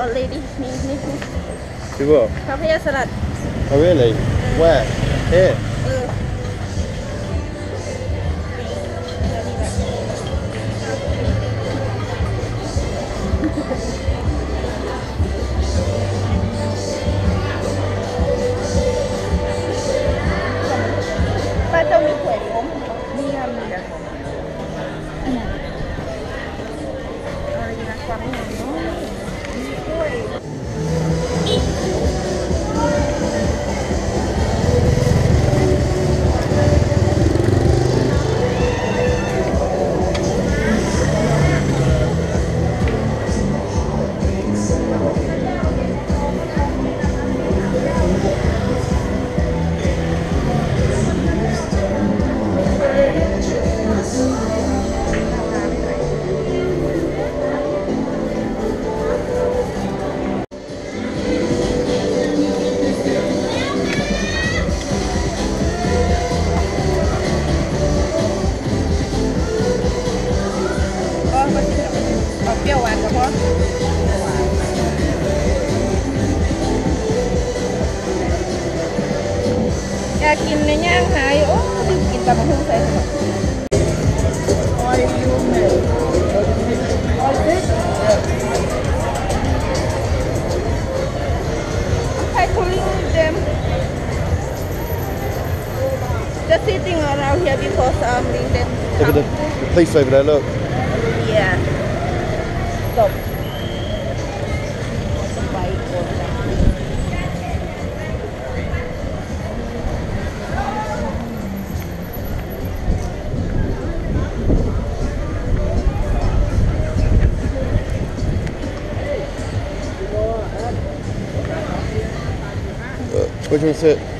already lady. Nippon. Will? Salad. Oh really? Mm. Where? Here? not out here because um, Linden. Look at the, the police over there, look. Yeah. Stop. Which one's it?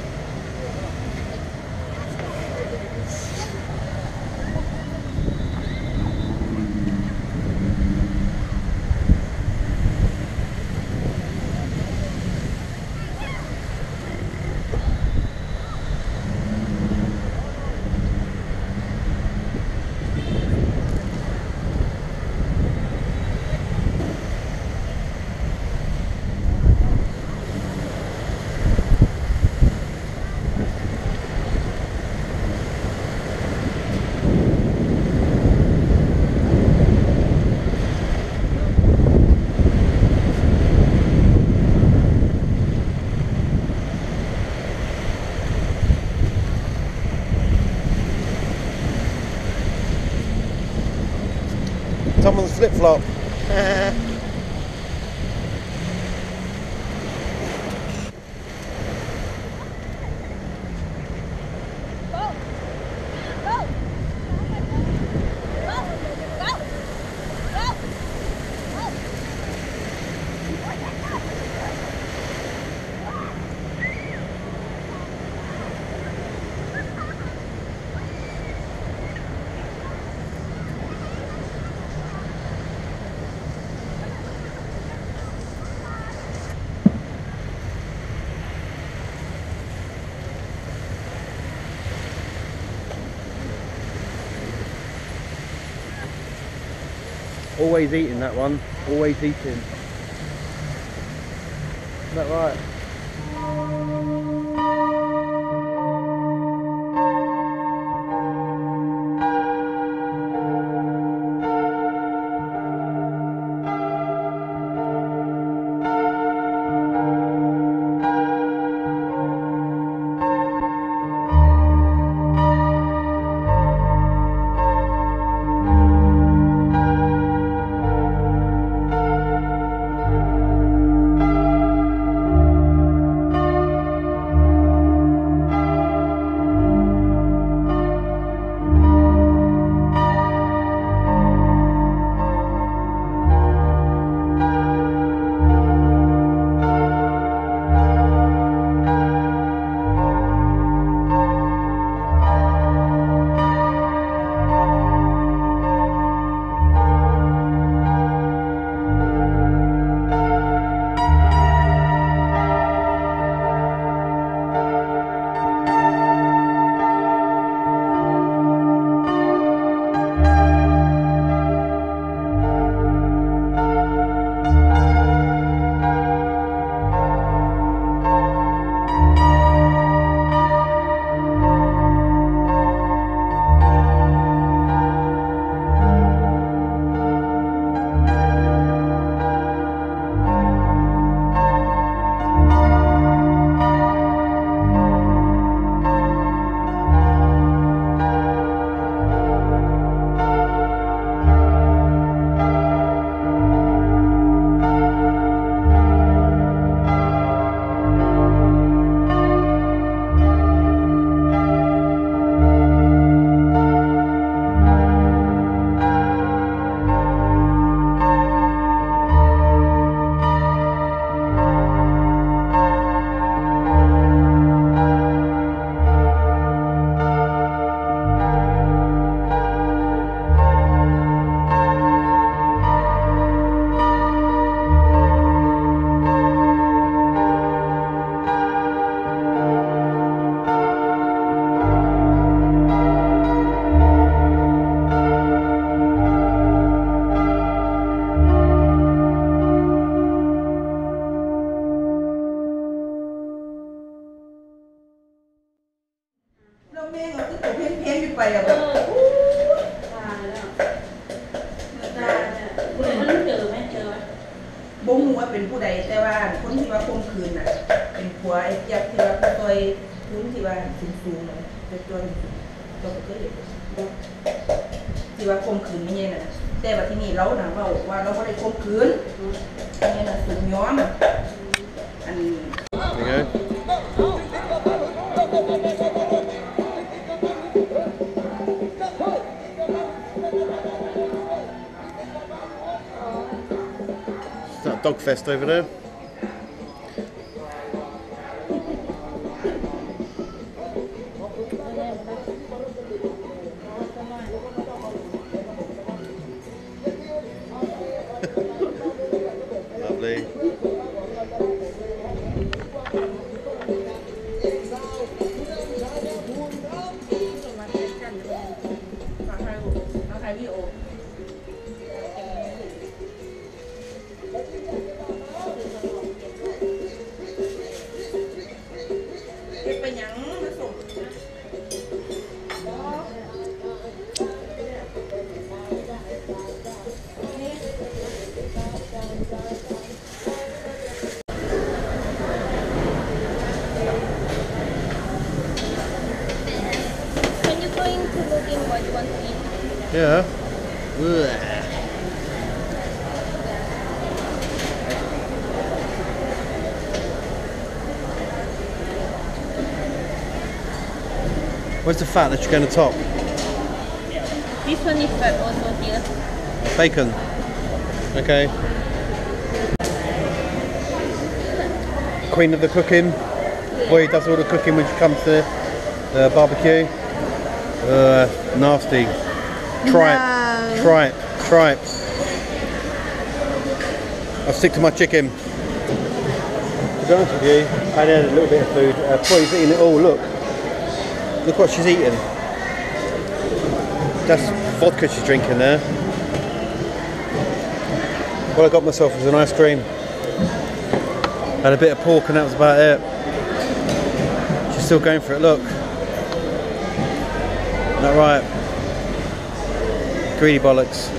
flip flop. Always eating that one. Always eating. Is that right? บ่ฮู้ว่าเป็นผู้ใดแต่ว่าคนที่ว่าข่มขืนน่ะ เป็นผัวไอ้เจี๊ยบที่ว่าผู้ซอยทุนที่ที่ว่าสูงสูงๆเลยเป็นตัวตัวบ่เคยเห็นที่ว่าคมขืนไม่ใช่น่ะแต่ว่าที่นี่เราน่ะเว้าว่าเราบ่ได้คมขืนอันนี้น่ะสูงย้อมอัน There Is that dog fest over there? Yeah. Ugh. Where's the fat that you're going to top? This one is fat also here. Bacon. Okay. Queen of the cooking. Boy does all the cooking when she comes to uh, barbecue. Uh, nasty. Tripe. Tripe. Tripe. I'll stick to my chicken. To be honest with you, I had a little bit of food. Uh, Boy's eating it all. Look. Look what she's eating. That's vodka she's drinking there. What I got myself was an ice cream. Had a bit of pork and that was about it. She's still going for it, look. Isn't that right? Greedy bollocks.